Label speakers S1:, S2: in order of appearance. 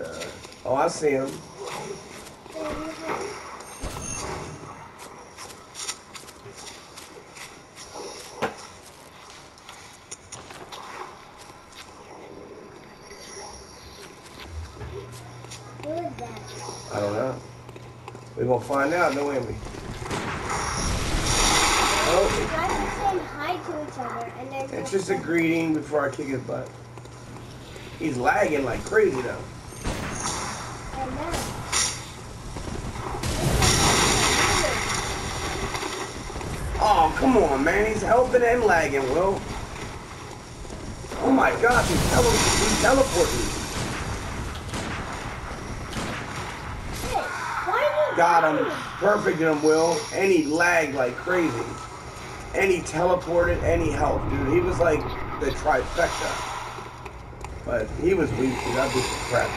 S1: Nah. Oh, I see him. I don't know. We're gonna find out, don't we?
S2: You
S1: Oh, it's just a greeting before I kick his butt. He's lagging like crazy though. Oh, come on, man. He's helping and lagging, Will. Oh my gosh, he's, tele- he's teleporting.
S2: Hey, why are you
S1: Got him. Perfect him, Will. And he lagged like crazy. And he teleported and he helped, dude. He was like the trifecta. But he was weak, dude. I beat the crap